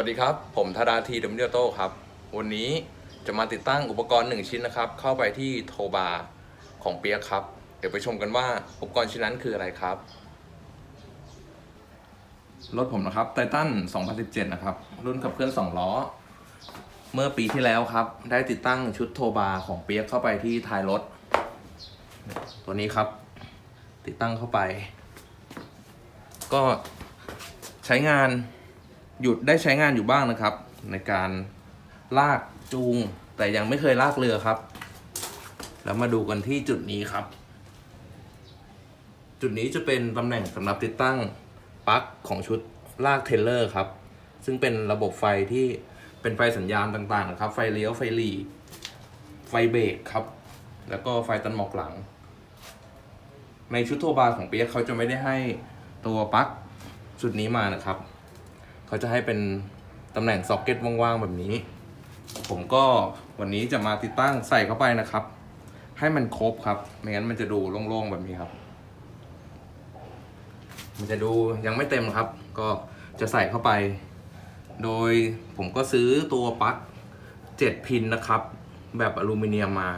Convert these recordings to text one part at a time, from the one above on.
วัสดีครับ ผมธาราทีดัมเดียโต้ครับ วันนี้จะมาติดตั้งอุปกรณ์ 1 ชิ้นนะครับ เข้าไปที่โทบาร์ของเปียกครับ เดี๋ยวไปชมกันว่าอุปกรณ์ชิ้นนั้นคืออะไรครับ รถผมนะครับไททัน2017 นะครับ รุ่นขับเคลื่อน 2 ล้อ เมื่อปีที่แล้วครับ ได้ติดตั้งชุดโทบาร์ของเปียกเข้าไปที่ท้ายรถ ตัวนี้ครับ ติดตั้งเข้าไป ก็ใช้งาน หยุดได้ใช้งานอยู่บ้างนะครับ ในการลากจูง แต่ยังไม่เคยลากเรือครับ แล้วมาดูกันที่จุดนี้ครับ จุดนี้จะเป็นตำแหน่งสำหรับติดตั้งปลั๊กของชุดลากเทเลอร์ครับ ซึ่งเป็นระบบไฟที่เป็นไฟสัญญาณต่างๆนะครับ ไฟเลี้ยวไฟหลีไฟเบรกครับ แล้วก็ไฟตันหมอกหลัง ในชุดโทบาร์ของเปียกเขาจะไม่ได้ให้ตัวปลั๊กชุดนี้มานะครับ เขาจะให้เป็นตำแหน่งซ็อกเก็ตว่างๆแบบนี้ ผมก็วันนี้จะมาติดตั้งใส่เข้าไปนะครับ ให้มันครบครับ ไม่งั้นมันจะดูโล่งๆแบบนี้ครับ มันจะดูยังไม่เต็มครับ ก็จะใส่เข้าไป โดยผมก็ซื้อตัวปลั๊ก7 พินนะครับ แบบอลูมิเนียมมา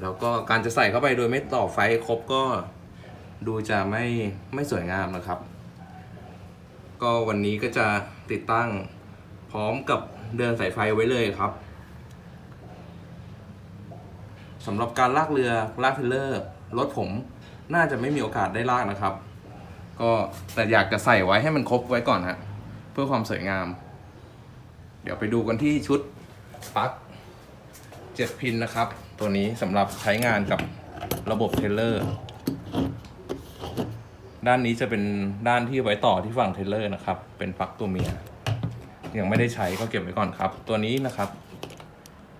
แล้วก็การจะใส่เข้าไปโดยไม่ต่อไฟครบก็ดูจะไม่ไม่สวยงามนะครับ ก็วันนี้ก็จะติดตั้งพร้อมกับเดินสายไฟไว้เลยครับสำหรับการลากเรือลากเทเลอร์รถผมน่าจะไม่มีโอกาสได้ลากนะครับ ก็แต่อยากจะใส่ไว้ให้มันครบไว้ก่อนฮะเพื่อความสวยงาม เดี๋ยวไปดูกันที่ชุดปลั๊กเจ็ด pin นะครับ ตัวนี้สำหรับใช้งานกับระบบ trailer ด้านนี้จะเป็นด้านที่ไว้ต่อที่ฝั่ง trailer นะครับ เป็นปลั๊กตัวเมีย ยังไม่ได้ใช้ก็เก็บไว้ก่อนครับ ตัวนี้นะครับ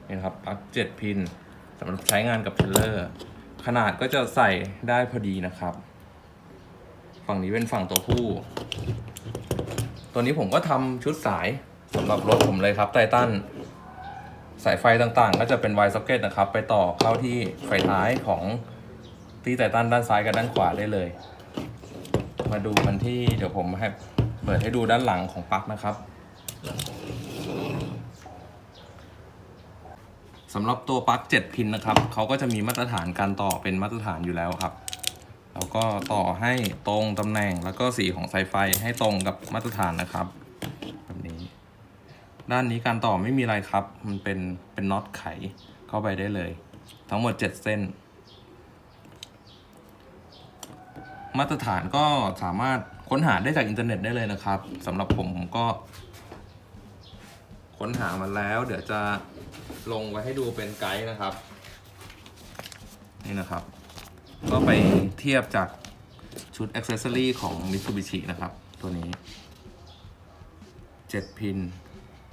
นี่นะครับปลั๊กเจ็ด pin สำหรับใช้งานกับ trailer ขนาดก็จะใส่ได้พอดีนะครับ ฝั่งนี้เป็นฝั่งตัวผู้ ตัวนี้ผมก็ทำชุดสายสำหรับรถผมเลยครับไททันสายไฟต่างๆ ก็จะเป็นไวซ็อกเก็ตนะครับ ไปต่อเข้าที่ไฟท้ายของที่ไททันด้านซ้ายกับด้านขวาได้เลย มาดูกันที่เดี๋ยวผมให้เปิดให้ดูด้านหลังของปลั๊กนะครับสำหรับตัวปลั๊ก7พินนะครับเขาก็จะมีมาตรฐานการต่อเป็นมาตรฐานอยู่แล้วครับ แล้วก็ต่อให้ตรงตำแหน่งแล้วก็สีของสายไฟให้ตรงกับมาตรฐานนะครับแบบนี้ ด้านนี้การต่อไม่มีอะไรครับ มันเป็นเป็นน็อตไขเข้าไปได้เลย ทั้งหมด 7 เส้น มาตรฐานก็สามารถค้นหาได้จากอินเทอร์เน็ตได้เลยนะครับสำหรับผมผมก็ ค้นหามาแล้ว เดี๋ยวจะลงไว้ให้ดูเป็นไกด์นะครับ นี่นะครับ ก็ไปเทียบจากชุดอ c เซสซอรีของ Mitsubishi นะครับ ตัวนี้ 7 พิน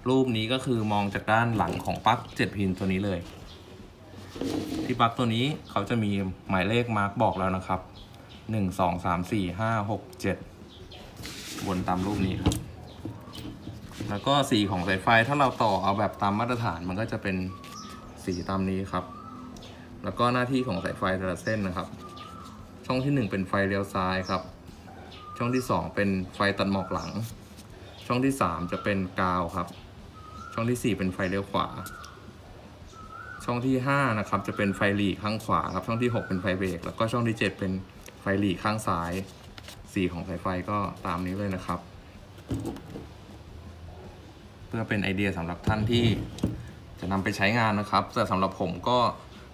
รูปนี้ก็คือมองจากด้านหลังของปลั๊ก7 พินตัวนี้เลย ที่ปลั๊กตัวนี้เขาจะมีหมายเลขมาร์กบอกแล้วนะครับ หนึ่งสองสามสี่ห้าหกเจ็ดวนตามรูปนี้ครับ แล้วก็สีของสายไฟถ้าเราต่อเอาแบบตามมาตรฐานมันก็จะเป็นสีตามนี้ครับ แล้วก็หน้าที่ของสายไฟแต่ละเส้นนะครับ ช่องที่ 1 เป็นไฟเลี้ยวซ้ายครับ ช่องที่ 2 เป็นไฟตัดหมอกหลัง ช่องที่ 3 จะเป็นกาวครับ ช่องที่ 4 เป็นไฟเลี้ยวขวา ช่องที่5นะครับจะเป็นไฟหลีข้างขวาครับ ช่องที่ 6 เป็นไฟเบรกแล้วก็ช่องที่ 7 เป็น ไฟหลีข้างซ้าย สีของสายไฟก็ตามนี้เลยนะครับ เพื่อเป็นไอเดียสำหรับท่านที่จะนำไปใช้งานนะครับ แต่สำหรับผมก็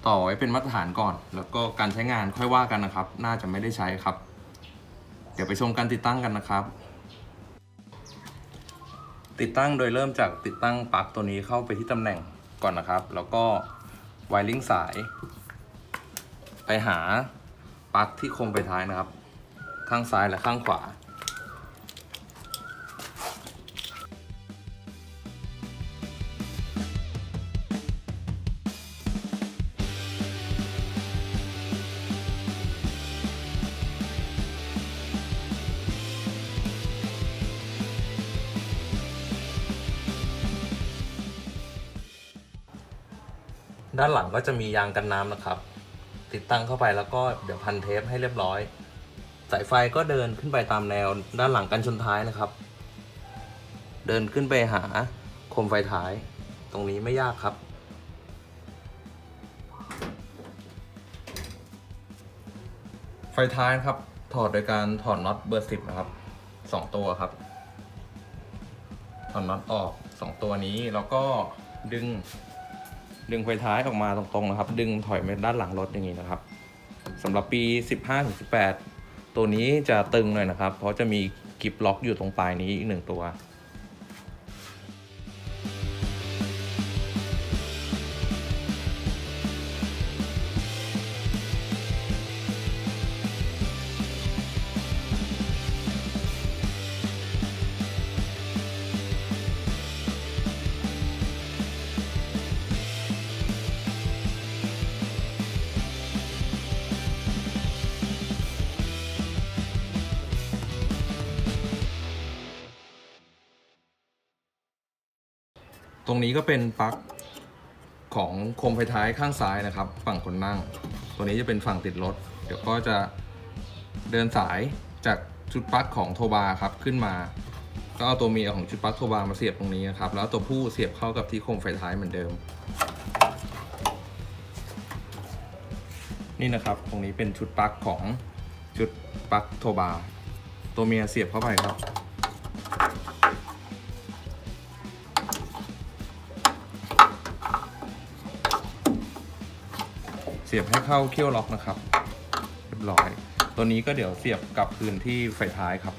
ต่อไว้เป็นมาตรฐานก่อน แล้วก็การใช้งานค่อยว่ากันนะครับ น่าจะไม่ได้ใช้ครับ เดี๋ยวไปชมการติดตั้งกันนะครับ ติดตั้งโดยเริ่มจากติดตั้งปลั๊กตัวนี้เข้าไปที่ตำแหน่งก่อนนะครับ แล้วก็ไวริงสาย ไปหา ปลั๊กที่คงไปท้ายนะครับ ข้างซ้ายและข้างขวา ด้านหลังก็จะมียางกันน้ำนะครับ ติดตั้งเข้าไปแล้วก็เดี๋ยวพันเทปให้เรียบร้อย สายไฟก็เดินขึ้นไปตามแนวด้านหลังกันชนท้ายนะครับ เดินขึ้นไปหาโคมไฟท้าย ตรงนี้ไม่ยากครับ ไฟท้ายครับ ถอดโดยการถอดน็อตเบอร์สิบนะครับสองตัวครับ ถอดน็อตออกสองตัวนี้แล้วก็ดึง ดึงไฟท้ายออกมาตรงๆนะครับ ดึงถอยไปด้านหลังรถอย่างนี้นะครับสำหรับปี 15-18 ตัวนี้จะตึงหน่อยนะครับ เพราะจะมีกิบล็อกอยู่ตรงปลายนี้อีกหนึ่งตัว ตรงนี้ก็เป็นปลั๊กของโคมไฟท้ายข้างซ้ายนะครับ ฝั่งคนนั่ง ตัวนี้จะเป็นฝั่งติดรถ เดี๋ยวก็จะเดินสายจากชุดปลั๊กของโทบาครับขึ้นมา ก็เอาตัวเมียของชุดปลั๊กโทบามาเสียบตรงนี้นะครับ แล้วตัวผู้เสียบเข้ากับที่โคมไฟท้ายเหมือนเดิม นี่นะครับตรงนี้เป็นชุดปลั๊กของชุดปลั๊กโทบา ตัวเมียเสียบเข้าไปครับ สียบให้เข้าเคี่ยวล็อกนะครับเรียบร้อย ตัวนี้ก็เดี๋ยวเสียบกลับคืนที่ไฟท้ายครับ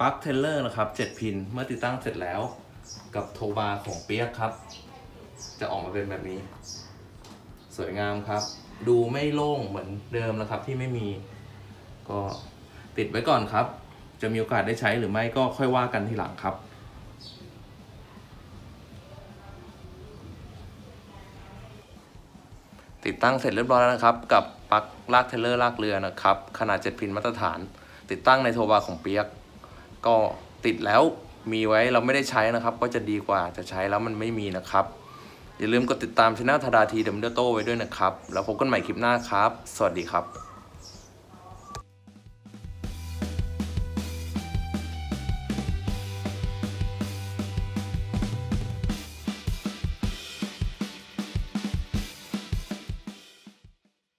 ปลั๊กเทเลอร์นะครับ 7 พิน เมื่อติดตั้งเสร็จแล้ว กับโทบาของเปียกครับ จะออกมาเป็นแบบนี้ สวยงามครับ ดูไม่โล่งเหมือนเดิมนะครับที่ไม่มี ก็ติดไว้ก่อนครับ จะมีโอกาสได้ใช้หรือไม่ก็ค่อยว่ากันทีหลังครับติดตั้งเสร็จเรียบร้อยแล้วนะครับ กับปลั๊กลาก trailer ลากเรือนะครับ ขนาด 7 pin มาตรฐาน ติดตั้งใน tow bar ของเปียก ก็ติดแล้วมีไว้เราไม่ได้ใช้นะครับ ก็จะดีกว่าจะใช้แล้วมันไม่มีนะครับ อย่าลืมกดติดตามช่องทาดาทีเดมเดโตไว้ด้วยนะครับ แล้วพบกันใหม่คลิปหน้าครับ สวัสดีครับ